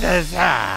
Nossa!